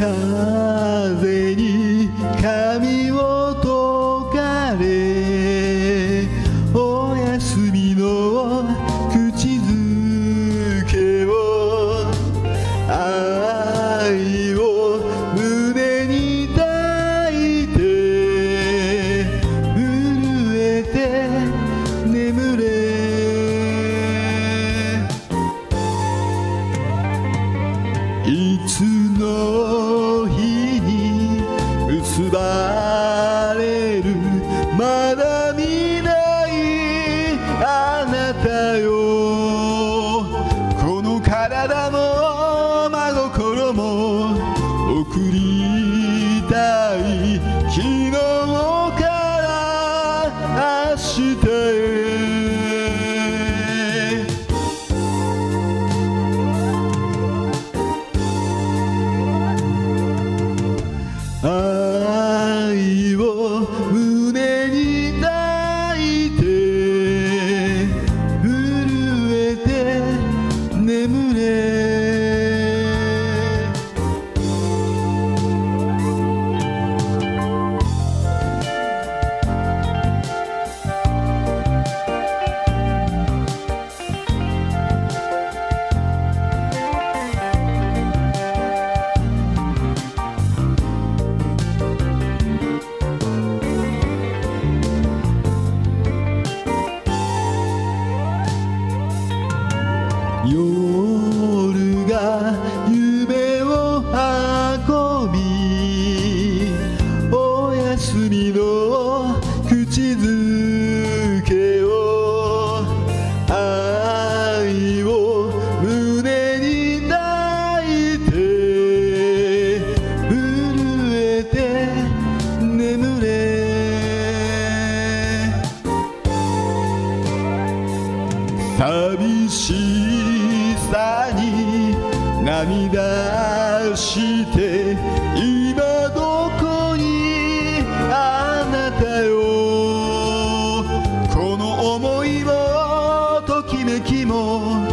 風に髪を解かれお休みの口づけを愛を胸に抱いて震えて眠れ。いつの日に結ばれるまだ見ないあなたよ。この体も真心も送りたい愛寂しさに涙して今どこにあなたよ。この想いもときめきも